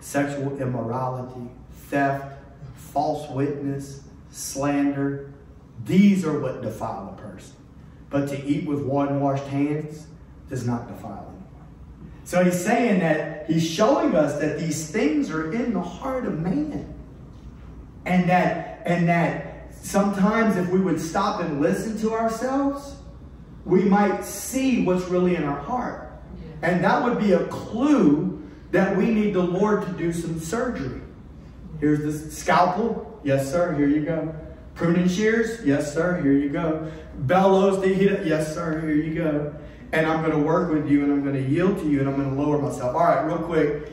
sexual immorality, theft, false witness, slander. These are what defile a person. But to eat with one washed hands does not defile anyone. so he's saying that he's showing us that these things are in the heart of man. And that and that sometimes if we would stop and listen to ourselves, we might see what's really in our heart. And that would be a clue that we need the Lord to do some surgery. Here's the scalpel. Yes, sir. Here you go. Pruning shears. Yes, sir. Here you go. Bellows to heat it. Yes, sir. Here you go and I'm going to work with you and I'm going to yield to you and I'm going to lower myself. All right, real quick,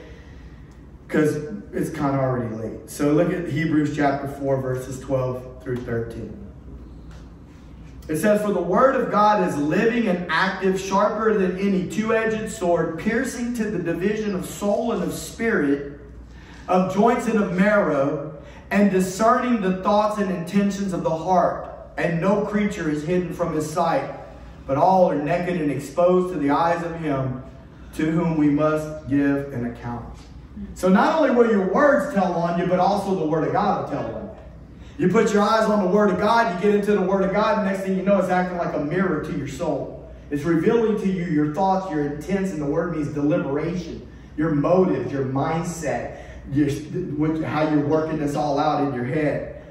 because it's kind of already late. So look at Hebrews chapter 4, verses 12 through 13. It says, For the word of God is living and active, sharper than any two edged sword, piercing to the division of soul and of spirit, of joints and of marrow, and discerning the thoughts and intentions of the heart. And no creature is hidden from his sight but all are naked and exposed to the eyes of him to whom we must give an account. So not only will your words tell on you, but also the word of God will tell on you. You put your eyes on the word of God, you get into the word of God, and next thing you know, it's acting like a mirror to your soul. It's revealing to you your thoughts, your intents, and the word means deliberation, your motives, your mindset, your, how you're working this all out in your head.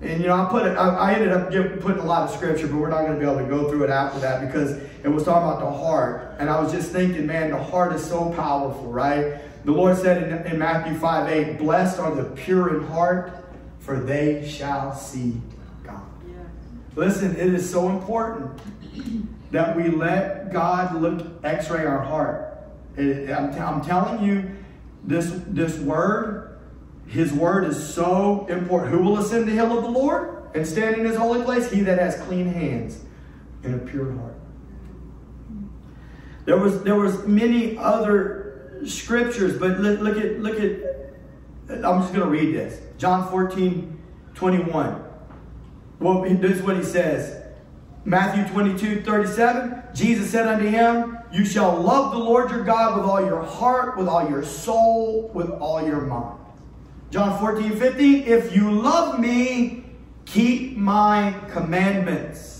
And you know, I put it. I, ended up get, putting a lot of scripture, but we're not going to be able to go through it after that because it was talking about the heart. And I was just thinking, man, the heart is so powerful, right? The Lord said in, in Matthew 5 8, Blessed are the pure in heart, for they shall see God. Listen, it is so important that we let God look, x ray our heart. It, I'm, I'm telling you, this, this word his word is so important. Who will ascend the hill of the Lord and stand in his holy place? He that has clean hands and a pure heart. There was there was many other scriptures, but look, look at look at I'm just going to read this. John 14, 21. Well, this is what he says. Matthew 22, 37. Jesus said unto him, You shall love the Lord your God with all your heart, with all your soul, with all your mind. John 14, 50, if you love me, keep my commandments.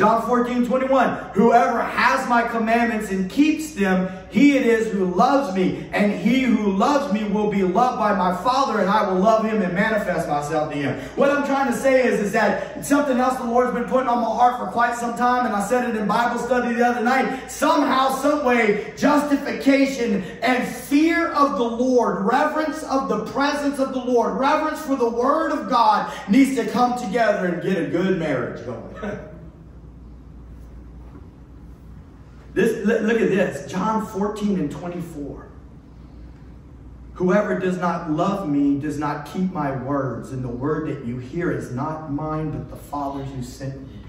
John 14, 21, whoever has my commandments and keeps them, he it is who loves me. And he who loves me will be loved by my Father, and I will love him and manifest myself to him. What I'm trying to say is, is that something else the Lord's been putting on my heart for quite some time, and I said it in Bible study the other night. Somehow, some way, justification and fear of the Lord, reverence of the presence of the Lord, reverence for the Word of God needs to come together and get a good marriage going. [laughs] This, look at this John 14 and 24. Whoever does not love me does not keep my words, and the word that you hear is not mine, but the Father's who sent me.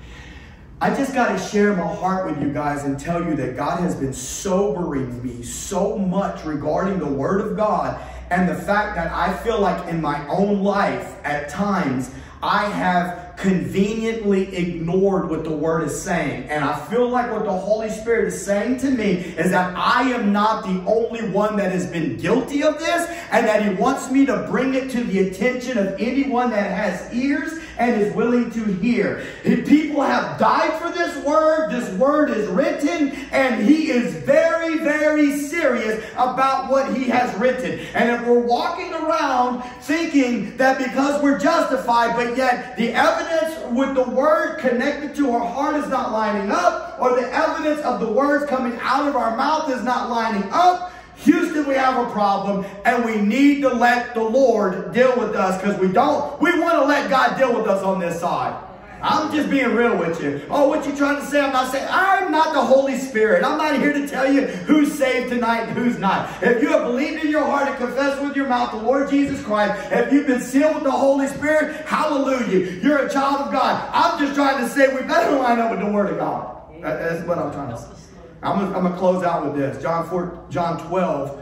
I just got to share my heart with you guys and tell you that God has been sobering me so much regarding the Word of God and the fact that I feel like in my own life at times I have conveniently ignored what the Word is saying. And I feel like what the Holy Spirit is saying to me is that I am not the only one that has been guilty of this, and that He wants me to bring it to the attention of anyone that has ears and is willing to hear. People have died for this word. This word is written, and he is very, very serious about what he has written. And if we're walking around thinking that because we're justified, but yet the evidence with the word connected to our heart is not lining up, or the evidence of the words coming out of our mouth is not lining up, Houston, we have a problem, and we need to let the Lord deal with us because we don't. We want to let God deal with us on this side. I'm just being real with you. Oh, what you trying to say? I'm not saying I'm not the Holy Spirit. I'm not here to tell you who's saved tonight and who's not. If you have believed in your heart and confessed with your mouth the Lord Jesus Christ, if you've been sealed with the Holy Spirit, hallelujah. You're a child of God. I'm just trying to say we better line up with the Word of God. That's what I'm trying to say. I'm going I'm to close out with this. John, 4, John 12,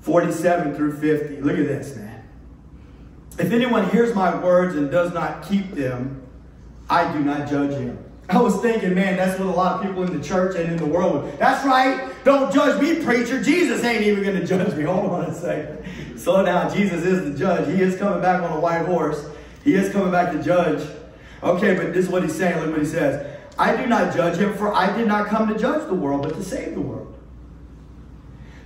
47 through 50. Look at this, man. If anyone hears my words and does not keep them, I do not judge him. I was thinking, man, that's what a lot of people in the church and in the world would. That's right. Don't judge me, preacher. Jesus ain't even going to judge me. [laughs] Hold on a second. Slow down. Jesus is the judge. He is coming back on a white horse. He is coming back to judge. Okay, but this is what he's saying. Look what he says. I do not judge him, for I did not come to judge the world, but to save the world.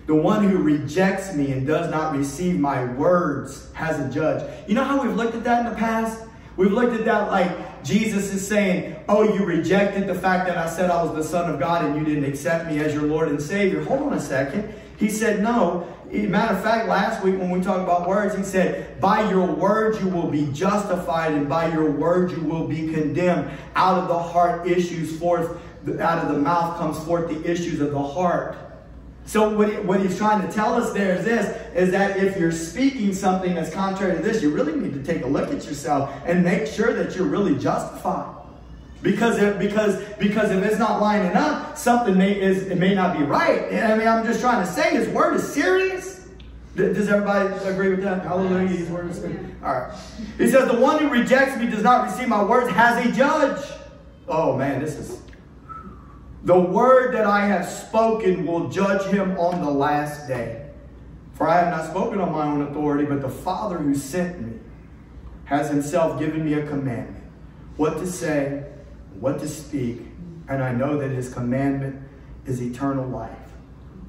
The one who rejects me and does not receive my words has a judge. You know how we've looked at that in the past? We've looked at that like Jesus is saying, Oh, you rejected the fact that I said I was the Son of God and you didn't accept me as your Lord and Savior. Hold on a second. He said, No. Matter of fact, last week when we talked about words, he said, By your words you will be justified, and by your words you will be condemned. Out of the heart issues forth, out of the mouth comes forth the issues of the heart. So what, he, what he's trying to tell us there is this, is that if you're speaking something that's contrary to this, you really need to take a look at yourself and make sure that you're really justified. Because if, because, because if it's not lining up, something may, is, it may not be right. I mean, I'm just trying to say his word is serious. Does everybody agree with that? Hallelujah. His word is serious. All right. He says, the one who rejects me does not receive my words has a judge. Oh, man, this is... The word that I have spoken will judge him on the last day. For I have not spoken on my own authority, but the Father who sent me has himself given me a commandment. What to say what to speak, and I know that his commandment is eternal life.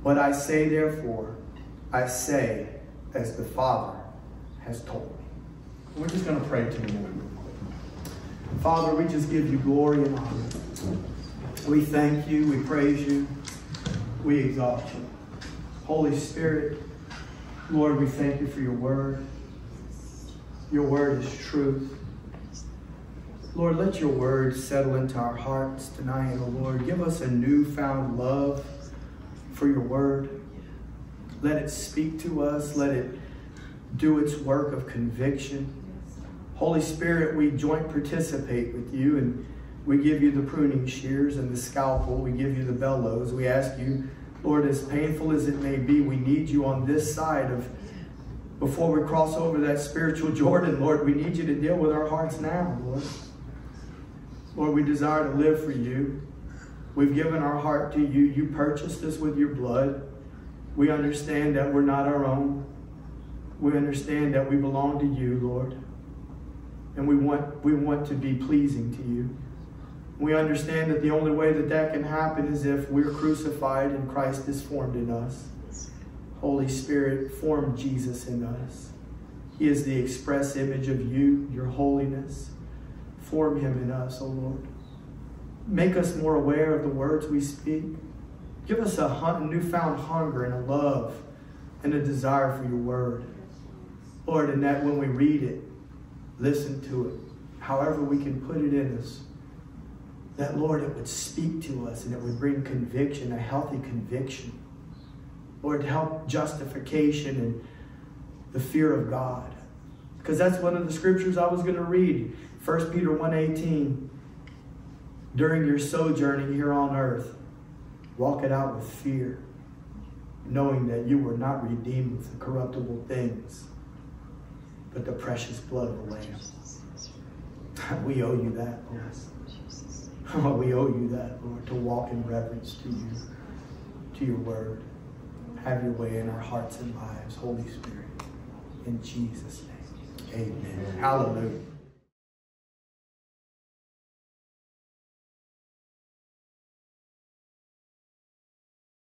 What I say, therefore, I say as the Father has told me. We're just going to pray to the Lord real quick. Father, we just give you glory and honor. We thank you, we praise you, we exalt you. Holy Spirit, Lord, we thank you for your word. Your word is truth. Lord, let your word settle into our hearts tonight, oh Lord. Give us a newfound love for your word. Let it speak to us. Let it do its work of conviction. Holy Spirit, we joint participate with you and we give you the pruning shears and the scalpel. We give you the bellows. We ask you, Lord, as painful as it may be, we need you on this side of before we cross over that spiritual Jordan, Lord, we need you to deal with our hearts now, Lord. Lord, we desire to live for you. We've given our heart to you. You purchased us with your blood. We understand that we're not our own. We understand that we belong to you, Lord. And we want, we want to be pleasing to you. We understand that the only way that that can happen is if we're crucified and Christ is formed in us. Holy Spirit, form Jesus in us. He is the express image of you, your holiness. Form him in us, O oh Lord. Make us more aware of the words we speak. Give us a newfound hunger and a love and a desire for your word. Lord, and that when we read it, listen to it, however we can put it in us, that, Lord, it would speak to us and it would bring conviction, a healthy conviction. Lord, to help justification and the fear of God. Because that's one of the scriptures I was going to read. 1 Peter 1.18, during your sojourning here on earth, walk it out with fear, knowing that you were not redeemed with corruptible things, but the precious blood of the Lamb. [laughs] We owe you that, Lord. [laughs] We owe you that, Lord, to walk in reverence to you, to your word. Have your way in our hearts and lives, Holy Spirit. In Jesus' name, amen. Hallelujah.